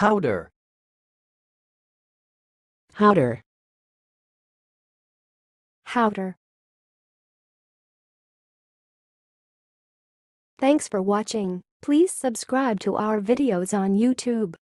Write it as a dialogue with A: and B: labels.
A: Powder.
B: Powder.
C: Powder. Thanks for watching. Please subscribe to our videos on YouTube.